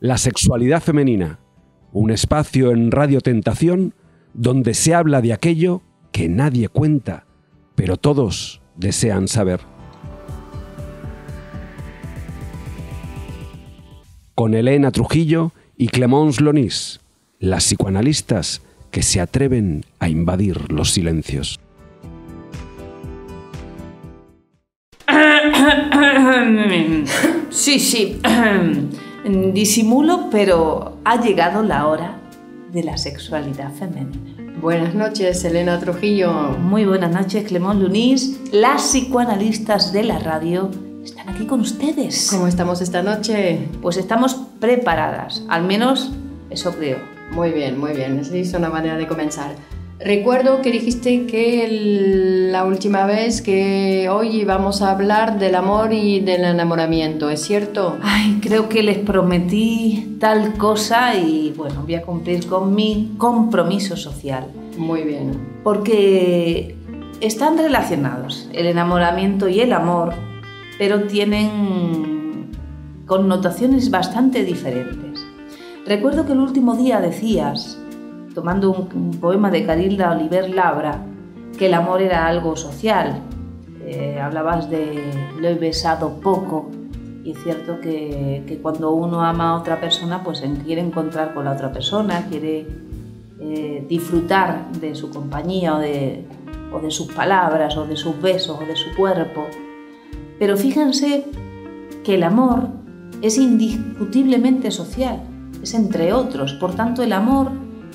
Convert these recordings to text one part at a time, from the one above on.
La sexualidad femenina, un espacio en Radio Tentación donde se habla de aquello que nadie cuenta, pero todos desean saber. Con Elena Trujillo y Clemence Lonis, las psicoanalistas que se atreven a invadir los silencios. Sí, sí. Disimulo, pero ha llegado la hora de la sexualidad femenina. Buenas noches, Elena Trujillo. Muy buenas noches, Clemón Lunís. Las psicoanalistas de la radio están aquí con ustedes. ¿Cómo estamos esta noche? Pues estamos preparadas, al menos eso creo. Muy bien, muy bien. Esa es una manera de comenzar. Recuerdo que dijiste que la última vez que hoy íbamos a hablar del amor y del enamoramiento, ¿es cierto? Ay, creo que les prometí tal cosa y bueno, voy a cumplir con mi compromiso social. Muy bien. Porque están relacionados el enamoramiento y el amor, pero tienen connotaciones bastante diferentes. Recuerdo que el último día decías tomando un, poema de Carilda Oliver Labra, que el amor era algo social. Eh, hablabas de lo he besado poco y es cierto que, cuando uno ama a otra persona, pues quiere encontrar con la otra persona, quiere eh, disfrutar de su compañía o de, o de sus palabras o de sus besos o de su cuerpo. Pero fíjense que el amor es indiscutiblemente social, es entre otros, por tanto el amor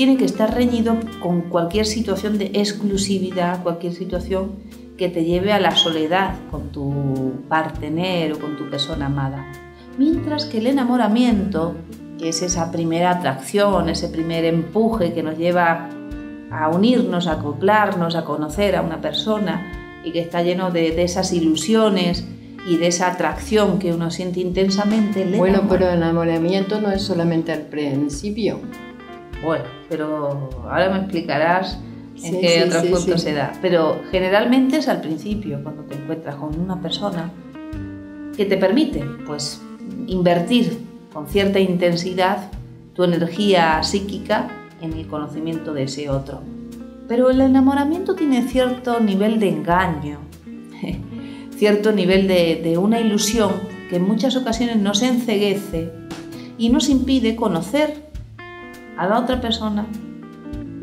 tiene que estar reñido con cualquier situación de exclusividad, cualquier situación que te lleve a la soledad con tu partener o con tu persona amada. Mientras que el enamoramiento, que es esa primera atracción, ese primer empuje que nos lleva a unirnos, a acoplarnos, a conocer a una persona y que está lleno de, esas ilusiones y de esa atracción que uno siente intensamente. bueno, pero el enamoramiento no es solamente al principio. Bueno, pero ahora me explicarás en qué otros puntos se da. Pero generalmente es al principio, cuando te encuentras con una persona que te permite pues, invertir con cierta intensidad tu energía psíquica en el conocimiento de ese otro. Pero el enamoramiento tiene cierto nivel de engaño, cierto nivel de, de una ilusión que en muchas ocasiones nos enceguece y nos impide conocer a la otra persona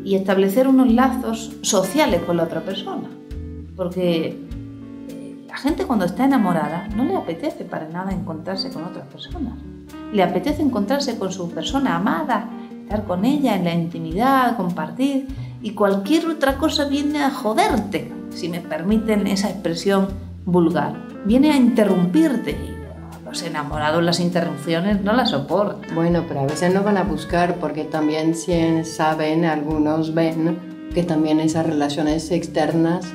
y establecer unos lazos sociales con la otra persona. Porque eh, la gente cuando está enamorada no le apetece para nada encontrarse con otras personas. Le apetece encontrarse con su persona amada, estar con ella en la intimidad, compartir y cualquier otra cosa viene a joderte, si me permiten esa expresión vulgar. Viene a interrumpirte los enamorados las interrupciones no las soportan. Bueno, pero a veces no van a buscar porque también saben, algunos ven que también esas relaciones externas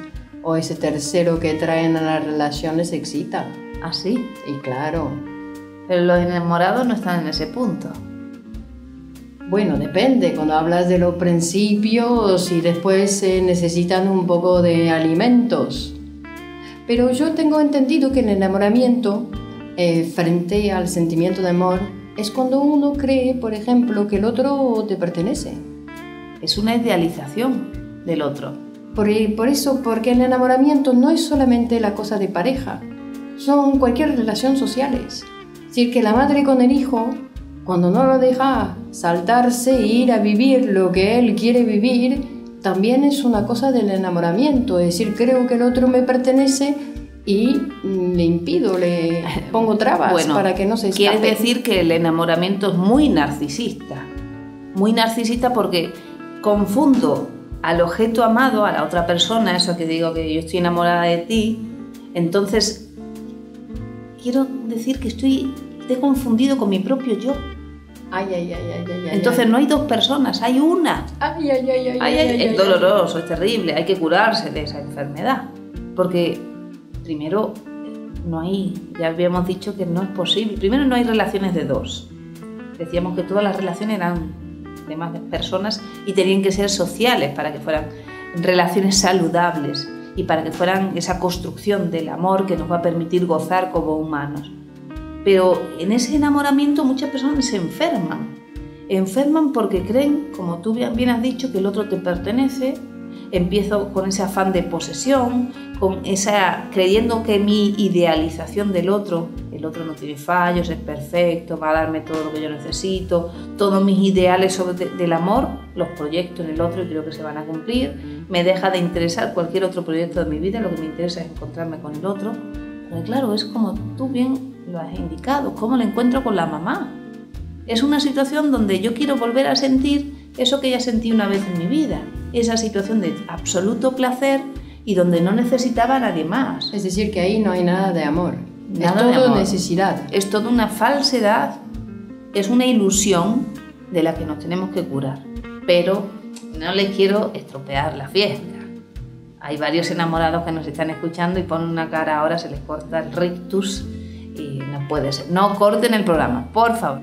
o ese tercero que traen a las relaciones excita. ¿Ah, sí? Y claro. Pero los enamorados no están en ese punto. Bueno, depende. Cuando hablas de los principios y después se necesitan un poco de alimentos. Pero yo tengo entendido que el enamoramiento eh, frente al sentimiento de amor es cuando uno cree, por ejemplo, que el otro te pertenece. Es una idealización del otro. Por, por eso, porque el enamoramiento no es solamente la cosa de pareja, son cualquier relación sociales. Es decir, que la madre con el hijo, cuando no lo deja saltarse e ir a vivir lo que él quiere vivir, también es una cosa del enamoramiento. Es decir, creo que el otro me pertenece y le impido, le pongo trabas para que no se escape. Quiere decir que el enamoramiento es muy narcisista. Muy narcisista porque confundo al objeto amado, a la otra persona, eso que digo que yo estoy enamorada de ti, entonces quiero decir que estoy te he confundido con mi propio yo. Ay, ay, ay, ay, ay. Entonces no hay dos personas, hay una. Ay, ay, ay, ay. ay, ay es doloroso, es terrible, hay que curarse de esa enfermedad. Porque primero no hay, ya habíamos dicho que no es posible, primero no hay relaciones de dos. Decíamos que todas las relaciones eran de más personas y tenían que ser sociales para que fueran relaciones saludables y para que fueran esa construcción del amor que nos va a permitir gozar como humanos. Pero en ese enamoramiento muchas personas se enferman. Enferman porque creen, como tú bien has dicho, que el otro te pertenece. Empiezo con ese afán de posesión, con esa creyendo que mi idealización del otro, el otro no tiene fallos, es perfecto, va a darme todo lo que yo necesito, todos mis ideales sobre del amor los proyectos en el otro y creo que se van a cumplir. Me deja de interesar cualquier otro proyecto de mi vida, lo que me interesa es encontrarme con el otro. Pero claro, es como tú bien lo has indicado, cómo lo encuentro con la mamá. Es una situación donde yo quiero volver a sentir eso que ya sentí una vez en mi vida, esa situación de absoluto placer y donde no necesitaba a nadie más. Es decir, que ahí no hay nada de amor. Nada es todo necesidad. Es toda una falsedad, es una ilusión de la que nos tenemos que curar. Pero no les quiero estropear la fiesta. Hay varios enamorados que nos están escuchando y ponen una cara ahora, se les corta el rictus y no puede ser. No corten el programa, por favor.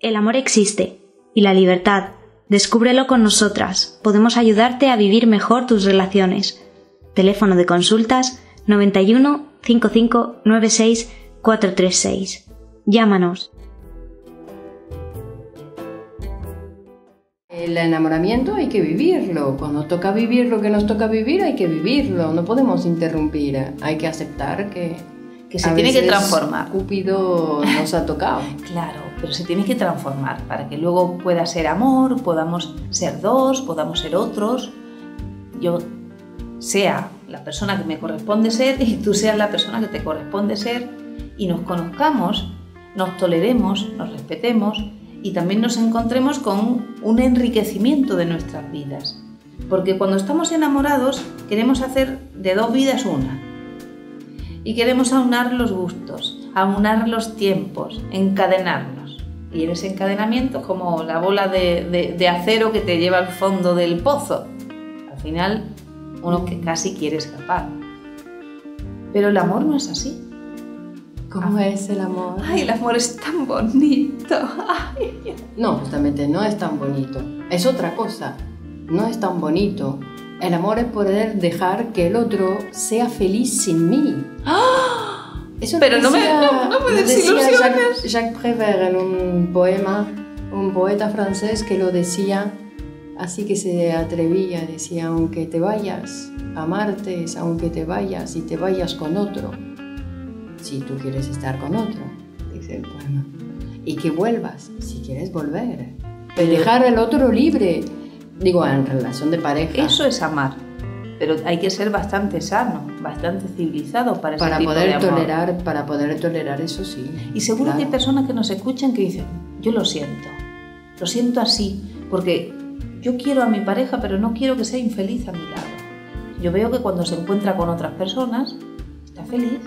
El amor existe y la libertad. Descúbrelo con nosotras. Podemos ayudarte a vivir mejor tus relaciones. Teléfono de consultas 91 55 96 436. Llámanos. El enamoramiento hay que vivirlo. Cuando toca vivir lo que nos toca vivir, hay que vivirlo. No podemos interrumpir. Hay que aceptar que, que se tiene que transformar. Cúpido nos ha tocado. claro, pero se tiene que transformar para que luego pueda ser amor, podamos ser dos, podamos ser otros. Yo sea la persona que me corresponde ser y tú seas la persona que te corresponde ser y nos conozcamos, nos toleremos, nos respetemos y también nos encontremos con un enriquecimiento de nuestras vidas. Porque cuando estamos enamorados queremos hacer de dos vidas una. Y queremos aunar los gustos, aunar los tiempos, encadenarnos. Y en ese encadenamiento como la bola de, de acero que te lleva al fondo del pozo. Al final uno que casi quiere escapar. Pero el amor no es así. ¿Cómo es el amor? Ay, el amor es tan bonito. No, justamente no es tan bonito. Es otra cosa. No es tan bonito. El amor es poder dejar que el otro sea feliz sin mí. ¡Ah! Eso Pero no, me, no, me Jacques, Jacques Prévert en un poema, un poeta francés que lo decía así que se atrevía, decía, aunque te vayas, amarte es aunque te vayas y te vayas con otro si tú quieres estar con otro, dice el poema. Y que vuelvas, si quieres volver. dejar al otro libre, digo, en relación de pareja. Eso es amar. Pero hay que ser bastante sano, bastante civilizado para, para poder tolerar, para poder tolerar eso sí. Y seguro que hay personas que nos escuchan que dicen, yo lo siento, lo siento así, porque yo quiero a mi pareja, pero no quiero que sea infeliz a mi lado. Yo veo que cuando se encuentra con otras personas, está feliz,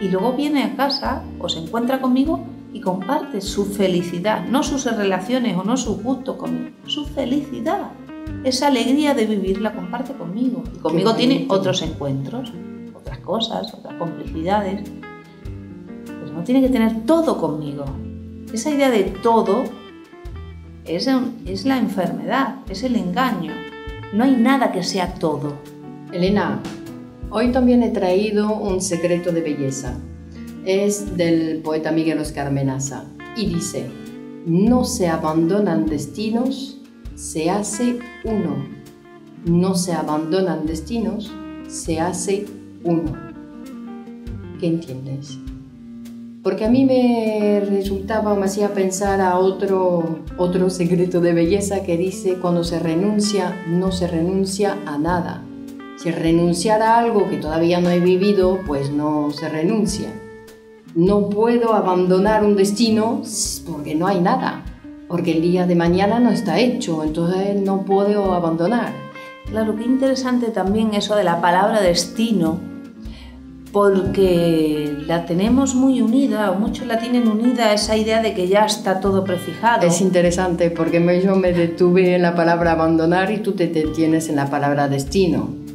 y luego viene a casa o se encuentra conmigo y comparte su felicidad, no sus relaciones o no su gusto conmigo, su felicidad. Esa alegría de vivir la comparte conmigo. Y conmigo tiene otros encuentros, otras cosas, otras complicidades. Pero no tiene que tener todo conmigo. Esa idea de todo es, es la enfermedad, es el engaño. No hay nada que sea todo. Elena, Hoy también he traído un secreto de belleza. Es del poeta Miguel Oscar Menaza y dice, no se abandonan destinos, se hace uno. No se abandonan destinos, se hace uno. ¿Qué entiendes? Porque a mí me resultaba, me hacía pensar a otro, otro secreto de belleza que dice, cuando se renuncia, no se renuncia a nada si renunciar a algo que todavía no he vivido, pues no se renuncia. No puedo abandonar un destino porque no hay nada, porque el día de mañana no está hecho, entonces no puedo abandonar. Claro, qué interesante también eso de la palabra destino, porque la tenemos muy unida, o muchos la tienen unida, esa idea de que ya está todo prefijado. Es interesante porque yo me detuve en la palabra abandonar y tú te detienes en la palabra destino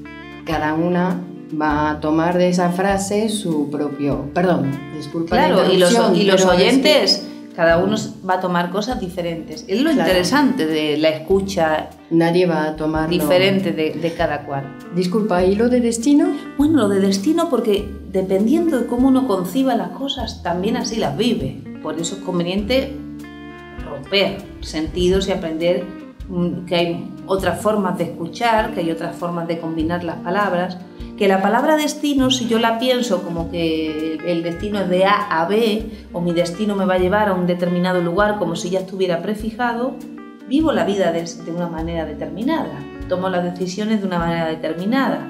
cada una va a tomar de esa frase su propio... Perdón, disculpa. Claro, y los, y los oyentes cada uno va a tomar cosas diferentes. Es lo Claro. interesante de la escucha Nadie va a tomar diferente de, de cada cual. Disculpa, ¿y lo de destino? Bueno, lo de destino porque dependiendo de cómo uno conciba las cosas, también así las vive. Por eso es conveniente romper sentidos y aprender mm, que hay otras formas de escuchar, que hay otras formas de combinar las palabras, que la palabra destino, si yo la pienso como que el destino es de A a B, o mi destino me va a llevar a un determinado lugar como si ya estuviera prefijado, vivo la vida de, de una manera determinada, tomo las decisiones de una manera determinada.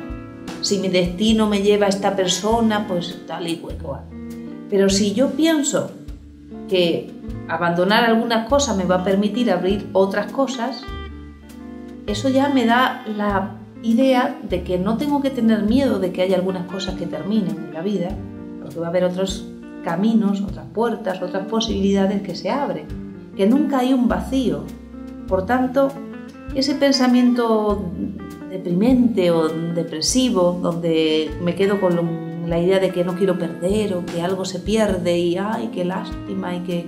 Si mi destino me lleva a esta persona, pues tal y cual. Pero si yo pienso que abandonar algunas cosas me va a permitir abrir otras cosas, eso ya me da la idea de que no tengo que tener miedo de que haya algunas cosas que terminen en la vida, porque va a haber otros caminos, otras puertas, otras posibilidades que se abren, que nunca hay un vacío. Por tanto, ese pensamiento deprimente o depresivo, donde me quedo con la idea de que no quiero perder o que algo se pierde y ay, qué lástima y que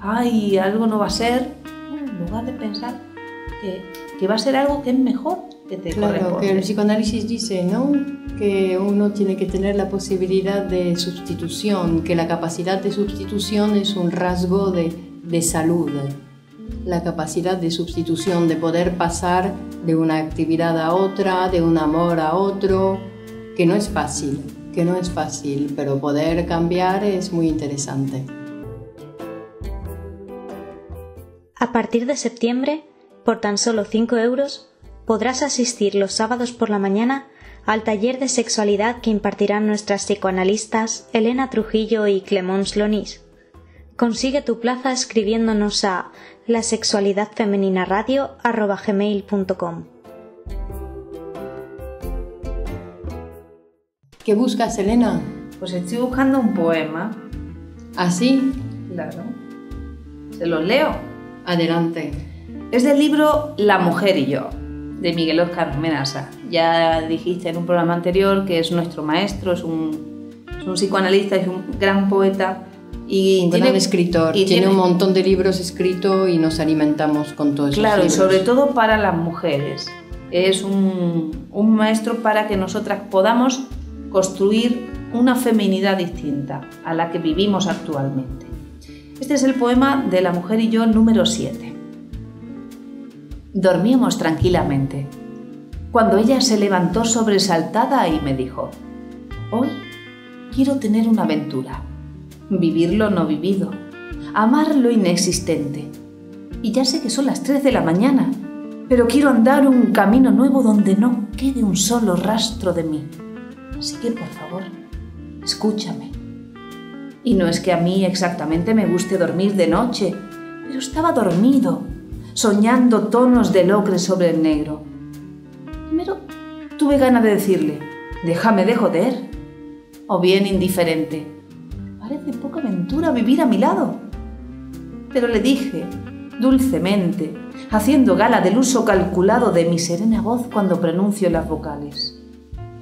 ay, algo no va a ser, en lugar de pensar que, que va a ser algo que es mejor que te Claro, corresponde. que el psicoanálisis dice, ¿no? Que uno tiene que tener la posibilidad de sustitución, que la capacidad de sustitución es un rasgo de, de salud. La capacidad de sustitución, de poder pasar de una actividad a otra, de un amor a otro, que no es fácil, que no es fácil, pero poder cambiar es muy interesante. A partir de septiembre, por tan solo 5 euros, podrás asistir los sábados por la mañana al taller de sexualidad que impartirán nuestras psicoanalistas Elena Trujillo y Clemence Lonis. Consigue tu plaza escribiéndonos a la sexualidad femenina radio ¿Qué buscas, Elena? Pues estoy buscando un poema, Así, claro. Se los leo. adelante. Es del libro La mujer y yo, de Miguel Óscar Menasa. Ya dijiste en un programa anterior que es nuestro maestro, es un, es un psicoanalista, es un gran poeta. Y Un gran escritor, y tiene, un montón de libros escritos y nos alimentamos con todos esos Claro, y libros. sobre todo para las mujeres. Es un, un maestro para que nosotras podamos construir una feminidad distinta a la que vivimos actualmente. Este es el poema de La mujer y yo número 7. Dormíamos tranquilamente, cuando ella se levantó sobresaltada y me dijo, hoy quiero tener una aventura, vivir lo no vivido, amar lo inexistente. Y ya sé que son las 3 de la mañana, pero quiero andar un camino nuevo donde no quede un solo rastro de mí. Así que, por favor, escúchame. Y no es que a mí exactamente me guste dormir de noche, pero estaba dormido, soñando tonos del ocre sobre el negro. Primero tuve ganas de decirle, déjame de joder, o bien indiferente, parece poca aventura vivir a mi lado. Pero le dije, dulcemente, haciendo gala del uso calculado de mi serena voz cuando pronuncio las vocales.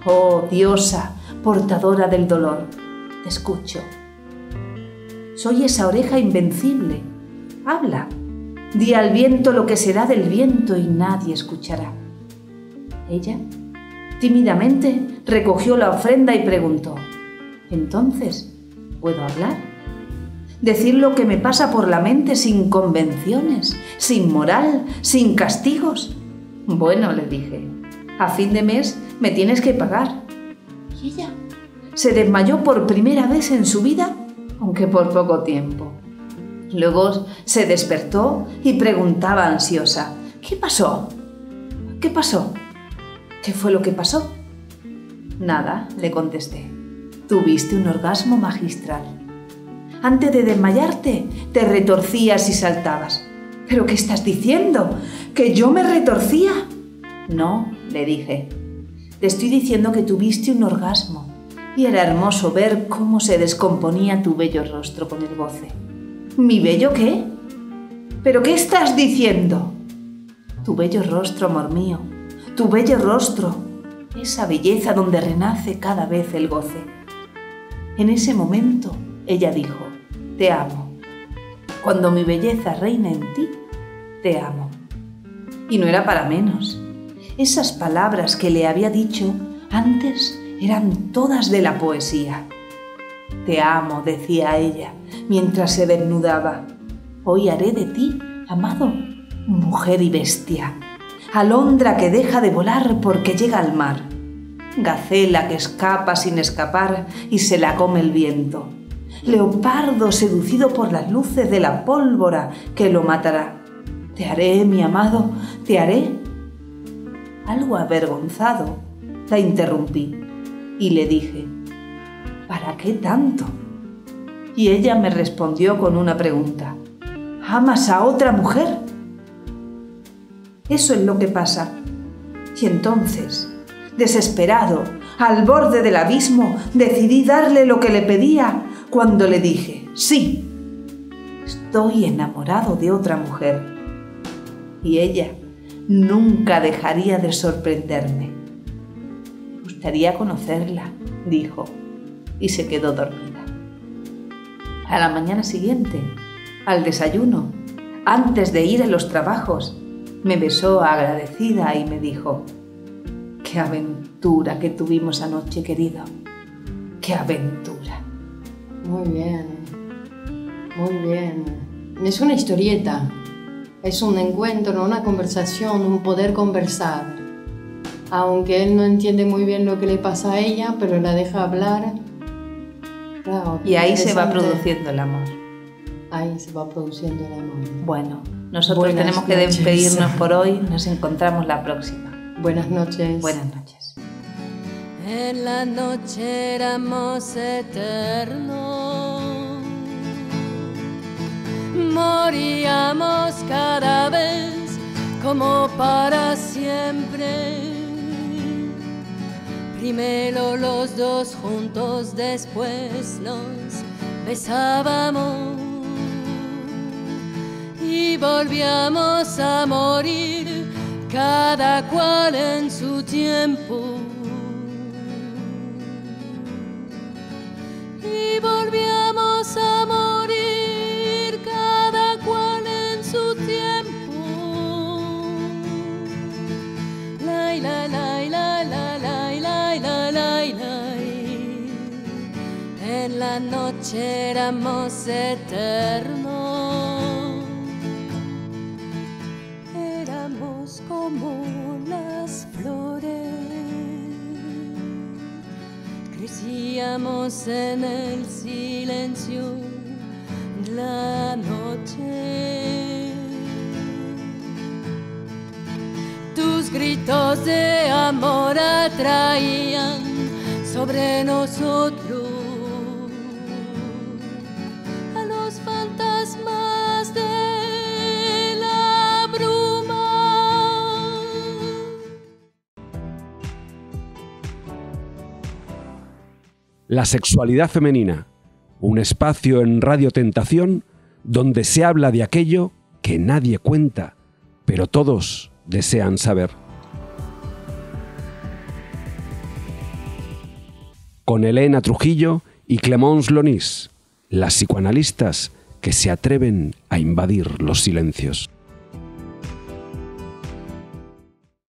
Oh, diosa, portadora del dolor, te escucho. Soy esa oreja invencible. Habla. Di al viento lo que será del viento y nadie escuchará. Ella, tímidamente, recogió la ofrenda y preguntó, ¿entonces puedo hablar? Decir lo que me pasa por la mente sin convenciones, sin moral, sin castigos. Bueno, le dije, a fin de mes me tienes que pagar. Y ella se desmayó por primera vez en su vida, aunque por poco tiempo. Luego se despertó y preguntaba ansiosa, ¿qué pasó? ¿Qué pasó? ¿Qué fue lo que pasó? Nada, le contesté. Tuviste un orgasmo magistral. Antes de desmayarte, te retorcías y saltabas. ¿Pero qué estás diciendo? ¿Que yo me retorcía? No, le dije. Te estoy diciendo que tuviste un orgasmo y era hermoso ver cómo se descomponía tu bello rostro con el goce. ¿Mi bello qué? ¿Pero qué estás diciendo? Tu bello rostro, amor mío, tu bello rostro, esa belleza donde renace cada vez el goce. En ese momento, ella dijo, te amo. cuando mi belleza reina en ti, te amo. Y no era para menos. Esas palabras que le había dicho antes eran todas de la poesía. Te amo, decía ella, mientras se desnudaba. Hoy haré de ti, amado, mujer y bestia. Alondra que deja de volar porque llega al mar. Gacela que escapa sin escapar y se la come el viento. Leopardo seducido por las luces de la pólvora que lo matará. Te haré, mi amado, te haré. Algo avergonzado, la interrumpí y le dije, ¿para qué tanto? Y ella me respondió con una pregunta. ¿Amas a otra mujer? Eso es lo que pasa. Y entonces, desesperado, al borde del abismo, decidí darle lo que le pedía cuando le dije, sí, estoy enamorado de otra mujer. Y ella nunca dejaría de sorprenderme. Me gustaría conocerla, dijo, y se quedó dormida. A la mañana siguiente, al desayuno, antes de ir a los trabajos, me besó agradecida y me dijo, qué aventura que tuvimos anoche, querido, qué aventura. Muy bien, muy bien. Es una historieta, es un encuentro, una conversación, un poder conversar. Aunque él no entiende muy bien lo que le pasa a ella, pero la deja hablar. Y ahí se va produciendo el amor. Ahí se va produciendo el amor. Bueno, nosotros tenemos que despedirnos por hoy. Nos encontramos la próxima. Buenas noches. Buenas noches. En la noche éramos eternos. Moríamos cada vez como para siempre. Primero los dos juntos, después nos besábamos y volvíamos a morir cada cual en su tiempo. Y volvíamos a En la noche éramos eternos. como las flores. Crecíamos en el silencio de la noche. Tus gritos de amor atraían sobre nosotros La sexualidad femenina, un espacio en Radio Tentación donde se habla de aquello que nadie cuenta, pero todos desean saber. Con Elena Trujillo y Clemence Lonis, las psicoanalistas que se atreven a invadir los silencios.